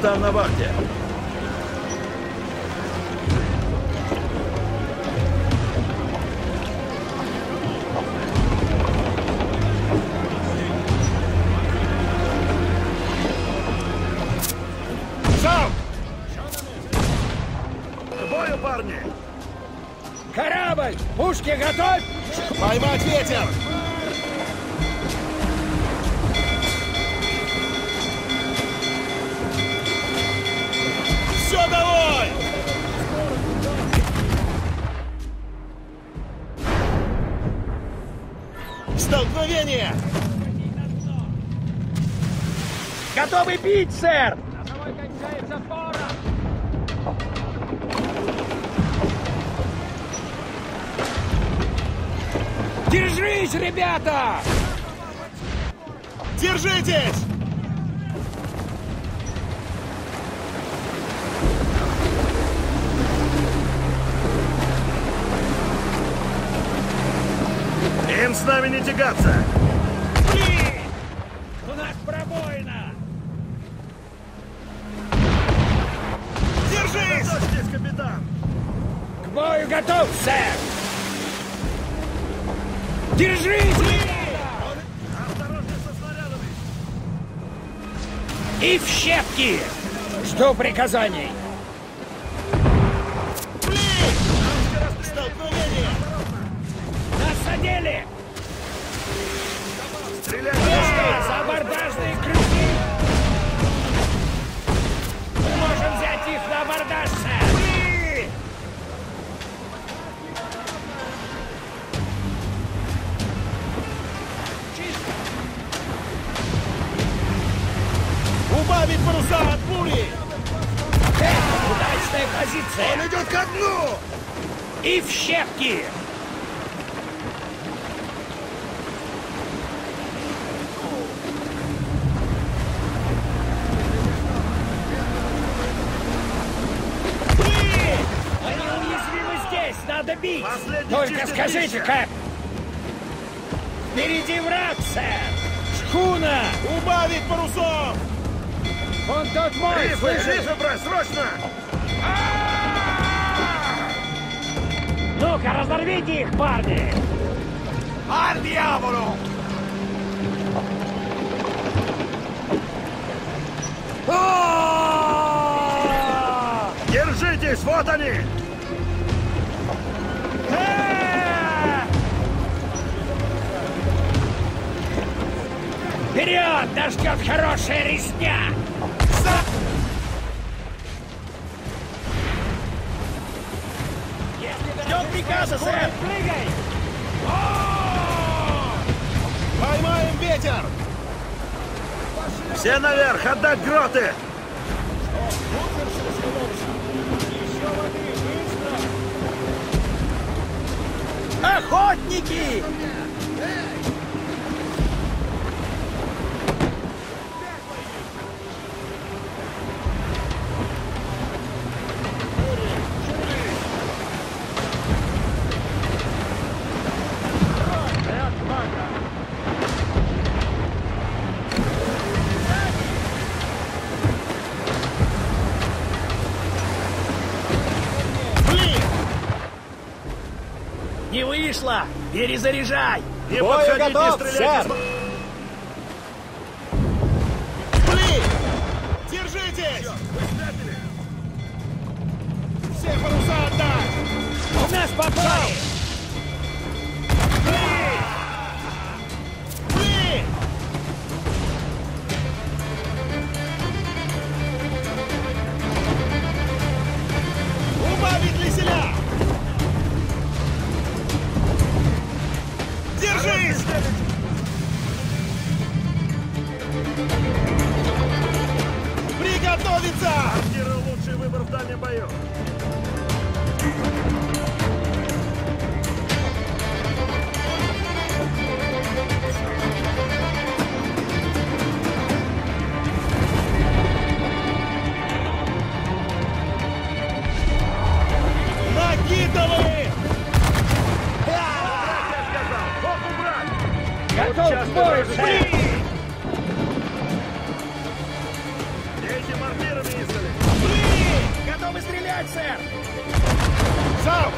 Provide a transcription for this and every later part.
Капитан на вахте. Сам! К бою, парни! Корабль! Пушки готовь! Поймать ветер! Все, давай! Столкновение! Готовы бить, сэр! Держись, ребята! Держитесь! Им с нами не тягаться! Блин! У нас пробоина! Держись! Готовьтесь, капитан! К бою готов, сэр! Держись! Осторожнее со снарядами! И в щепки! Жду приказаний! Столкновение! Нас задели! Стреляйте! Эй, за абордажные крюки! Можем взять их на абордаж, сэр! Убавить паруса от бури! Удачная позиция! Он идет ко дну! И в щепки! Блин! Они уязвимы здесь! Надо бить! Последний Только скажите-ка! Впереди враг, сэр! Шхуна! Убавить парусов! Он тот мой, Рифы, слышишь? рифы, брать, срочно! Ну-ка, разорвите их, парни! Ар дьяволу! Держитесь, вот они! Вперед! Нас ждет хорошая резня! Ждем приказа, сэр! Прыгай! Поймаем ветер! Все наверх, отдать гроты! Охотники! Блин! Не вышло! Перезаряжай! Не подходите, готов, стреляйте! сэр. Блин! Держитесь! Все паруса отдать! У нас попали! так часто проезжает. Эти мортиры выискали. Готовы стрелять, сэр! Сам!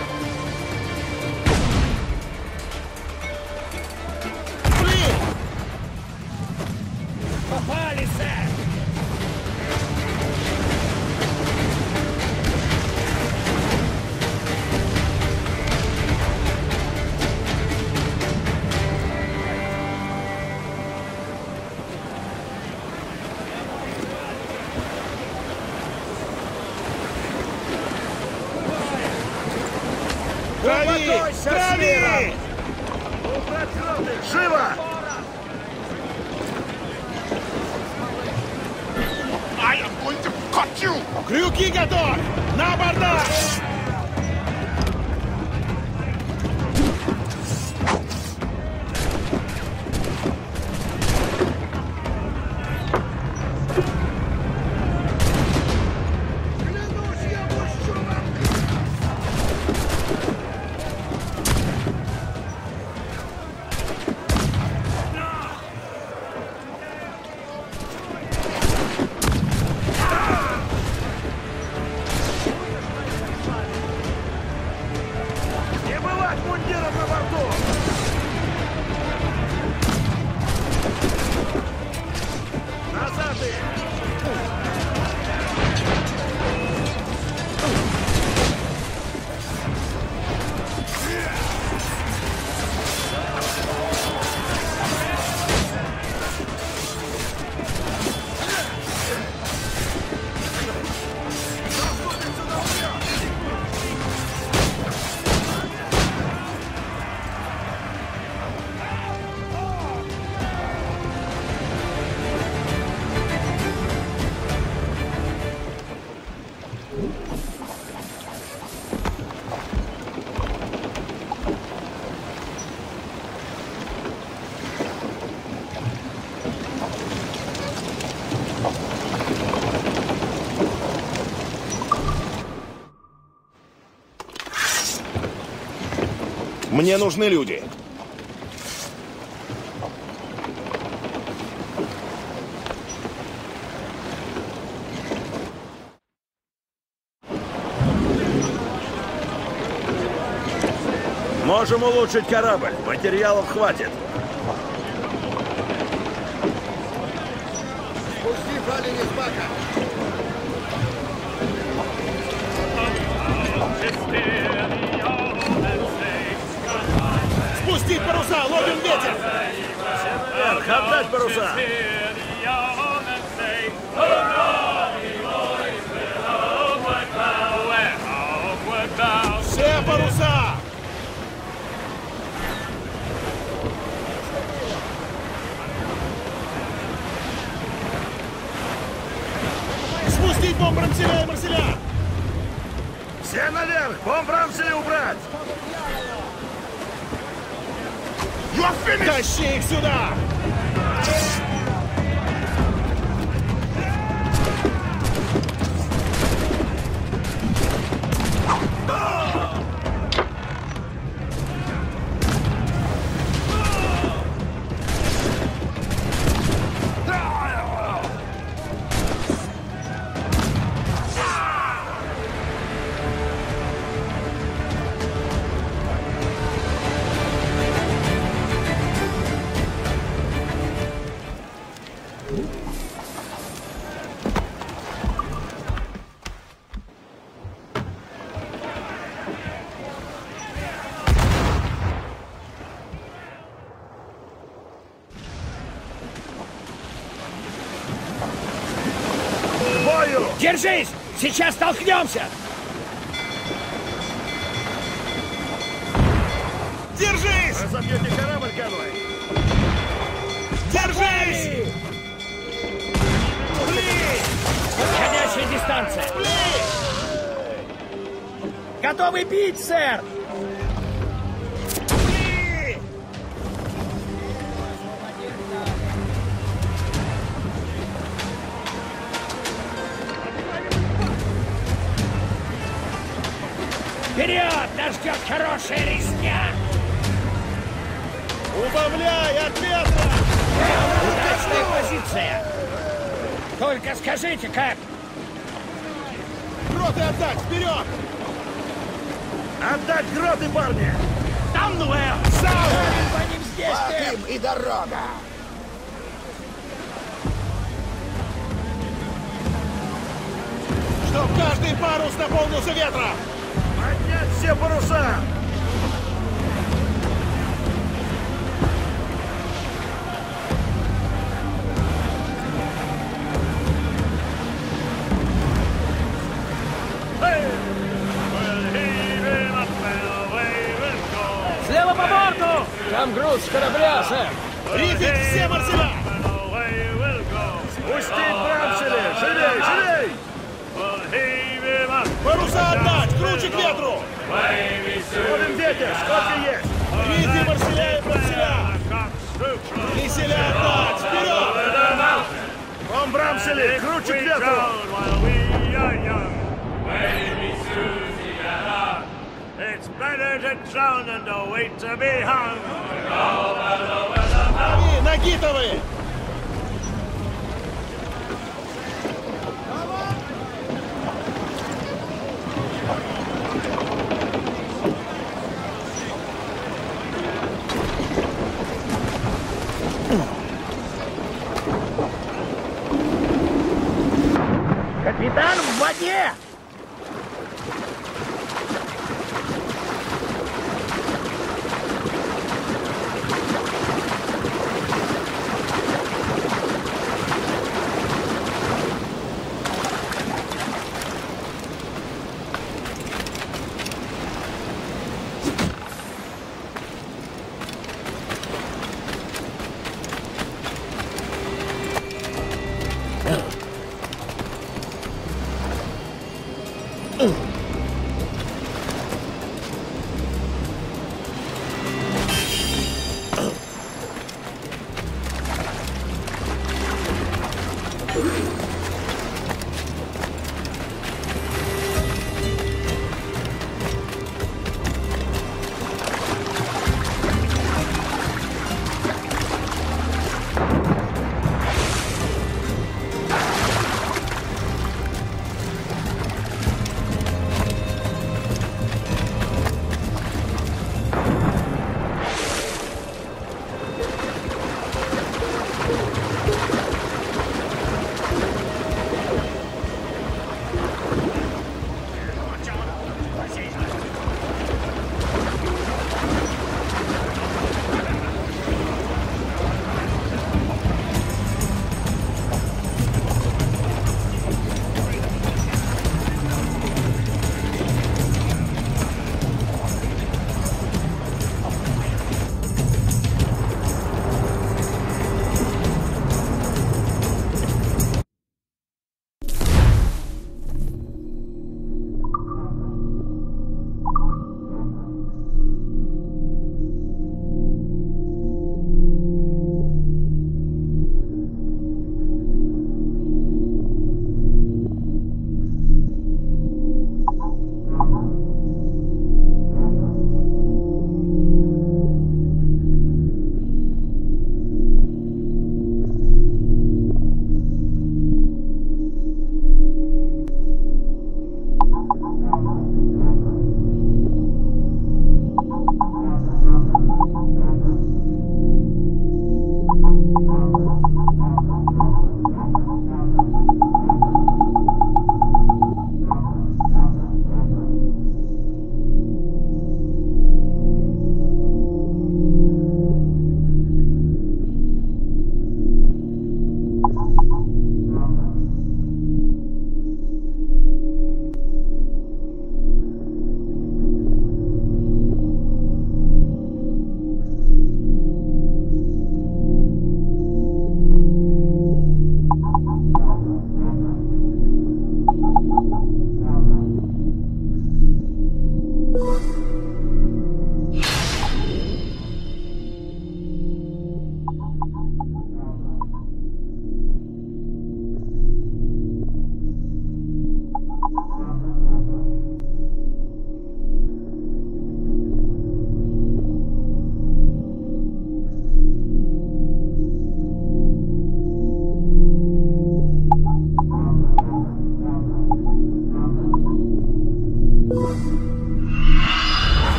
Попали, сэр! Мне нужны люди. Можем улучшить корабль. Материалов хватит. Пусти Фалин из бака! Спустить паруса! Ловим ветер! Вверх, отдать паруса! Все паруса! Спустить бомбранцеля и марселя! Все наверх! Бомбранцели убрать! You are finished! Тащи их сюда! Держись! Сейчас столкнемся! Держись! Разобьете корабль, конвой! Держись! Пли! Подходящая дистанция! Готовы бить, сэр! Вперед! Нас ждет хорошая резня! Убавляй от ветра! Удачная позиция! Только скажите, как... Гроты отдать! Вперед! Отдать гроты, парни! Там ну э! Сам! По ним здесь, Кэп! и дорога! Чтоб каждый парус наполнился ветром! Все паруса! Слева по борту! Там груз с корабля, сэр. Рифить все марселя! Пустить брамсели! Живей, живей! Паруса отдать! Круче к ветру! Ловим ветер! Сколько есть! Рифи марселя и брамселя! Веселя отдать! Вперед! Вам брамсели! Круче к ветру! It's better to drown than to wait to be hung. Лови, Нагитовы!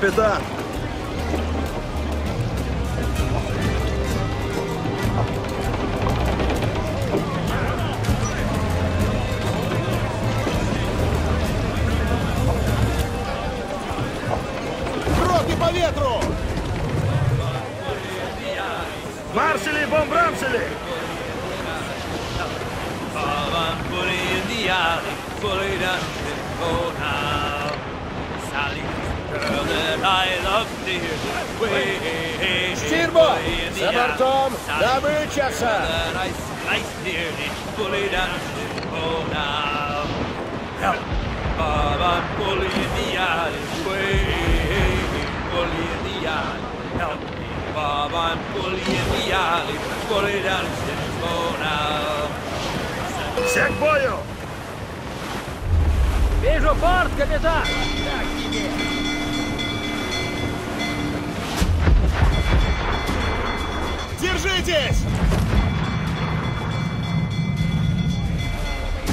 Капитан! Проки по ветру! Марсели, бомбрамсели! Штирбо! За бортом! Добыча, Bob, I'm pulling the island way. Pulling the island. Help me, Bob, I'm pulling the island. Pull it down and slow now. Все к бою! Вижу порт, капитан! Держитесь!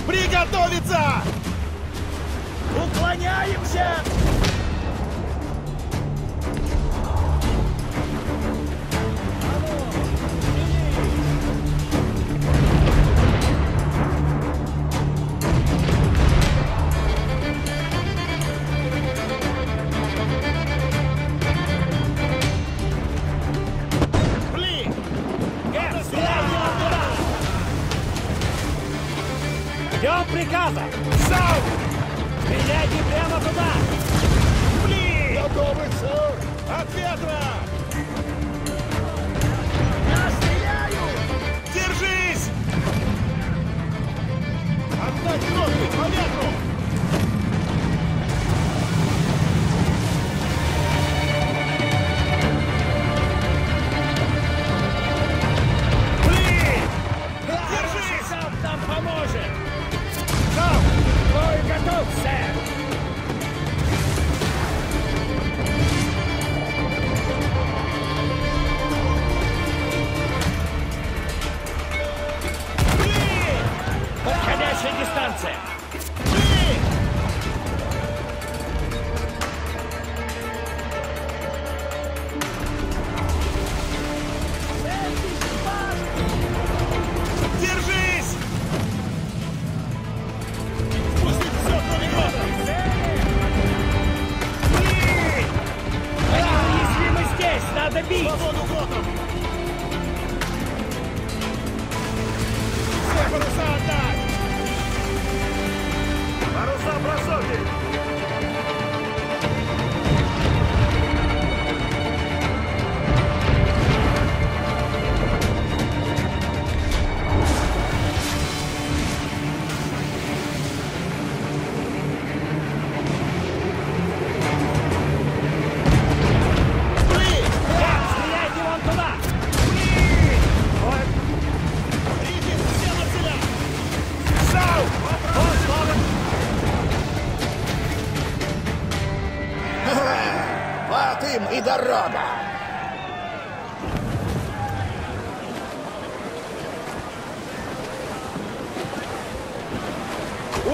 Приготовиться! Уклоняемся!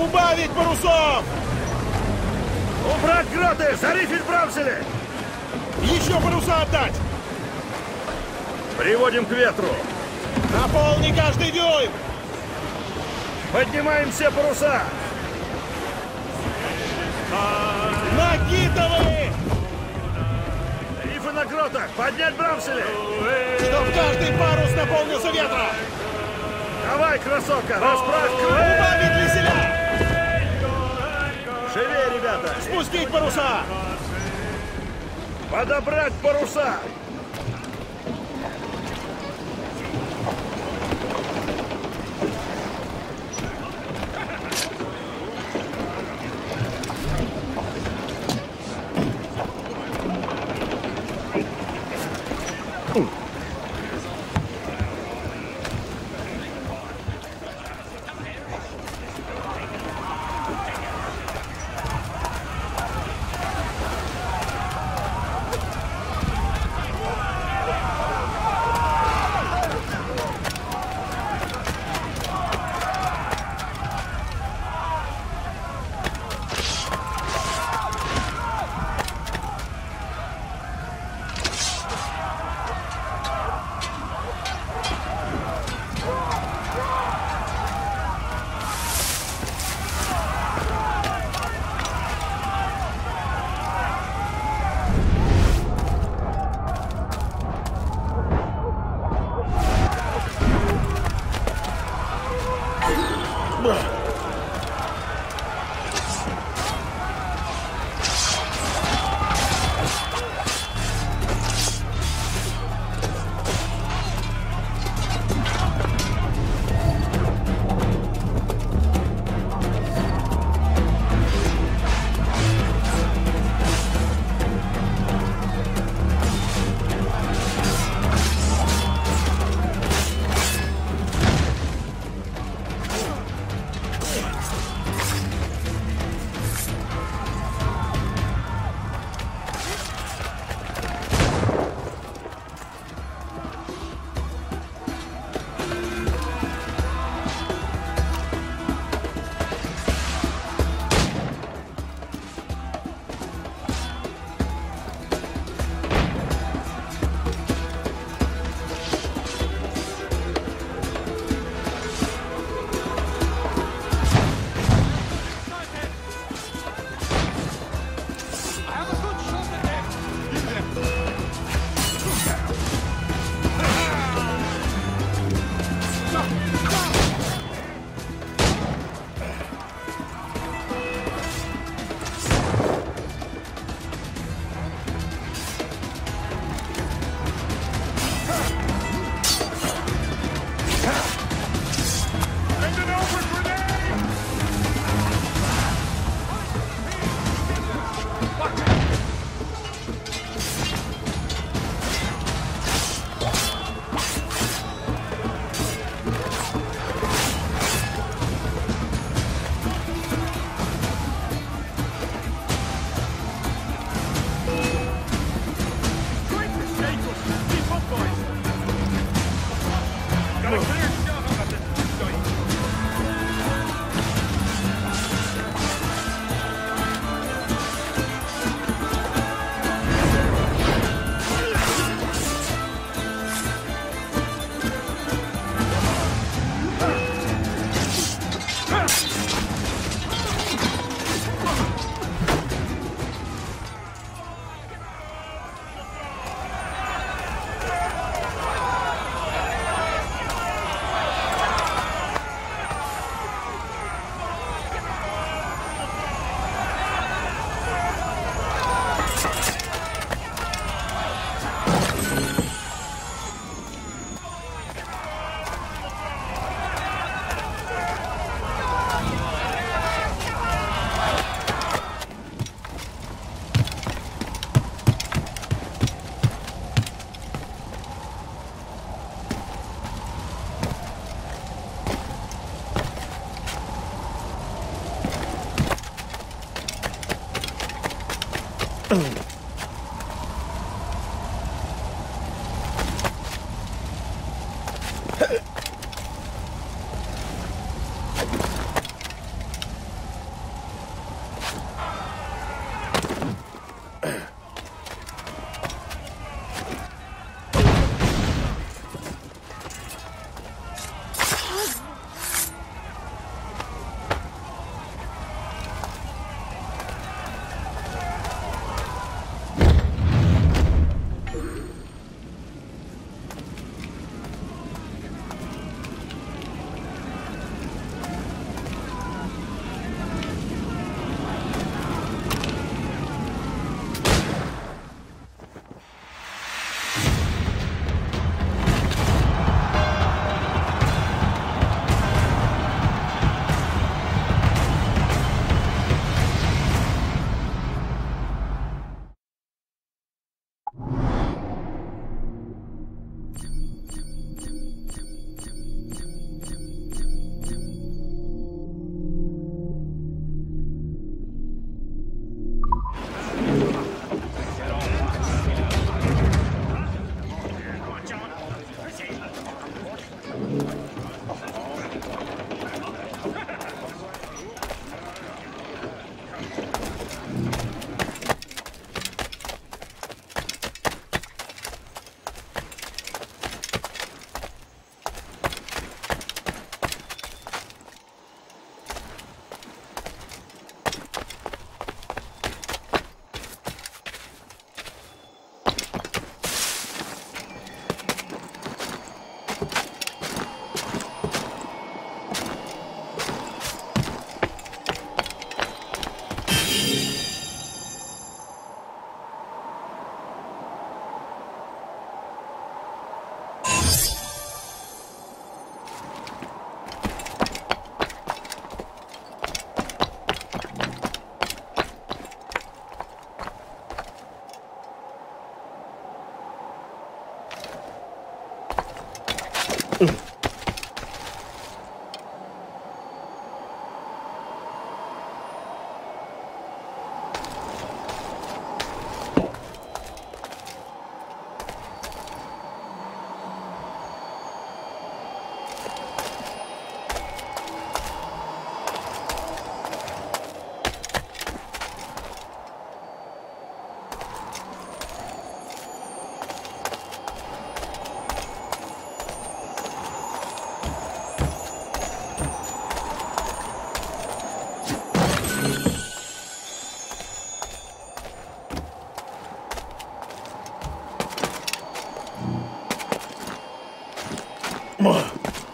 Убавить парусов! Убрать гроты! Зарифить брамсели! Еще паруса отдать! Приводим к ветру! Наполни каждый дюйм! Поднимаем все паруса! Накидывай! Рифы на гротах! Поднять брамсели! Чтоб каждый парус наполнился ветром! Давай, красотка, расправь крылья! Убавить веселя! Спустить паруса! Подобрать паруса! Come on.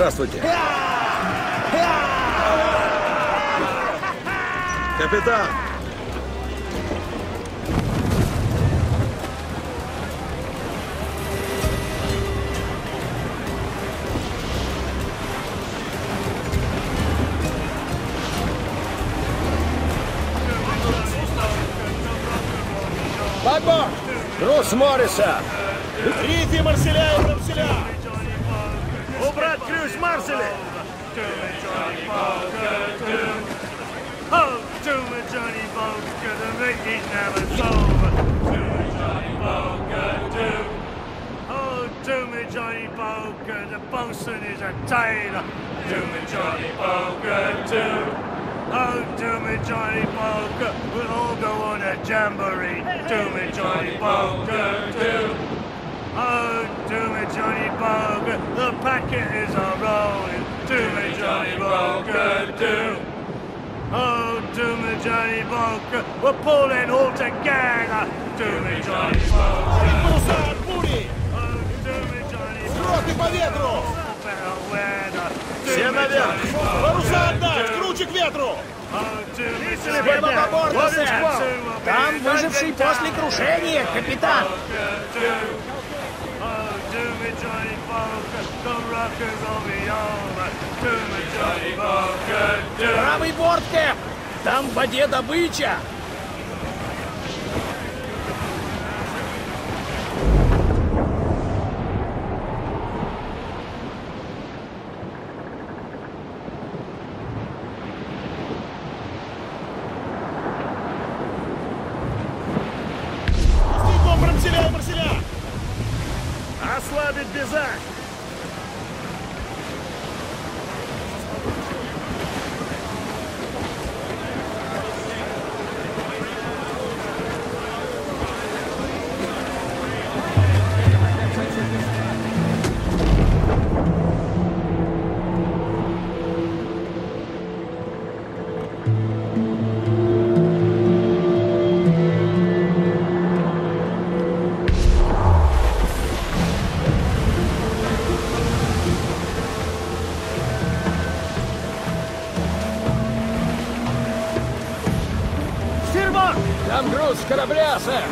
Здравствуйте. Капитан! Бак-бок! Груз Морриса! Рифи Марселя и! Убрать ключ Марсели! Oh, to me, Johnny Boker, the Mickey's never sober. To me, Johnny Boker, do. Oh, to me, Johnny Boker, the bosun is a tailor. To me, Johnny Boker, do. Oh, to me, Johnny Boker, we'll all go on a jamboree. To me, Johnny Boker, do. Oh, to me, Johnny Boger, the packet is a rolling. To me, Johnny Boger, do. Oh, to me, Johnny Boger, we're pulling all together. To me, Johnny Boger. Oh, Роты по ветру! Все наверх! Паруса отдать! Круче к ветру! Oh, Слева по борту, сэр. Там выживший после крушения, капитан. Oh, Johnny Boger, the rockers will be over. To me, Johnny do. Правый борт, Кэп. Там в воде добыча. Calabresa!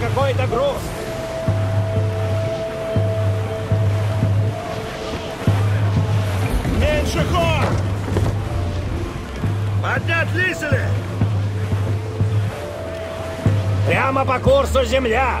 какой-то груз. Меньше ход. Поднять лисели! Прямо по курсу земля!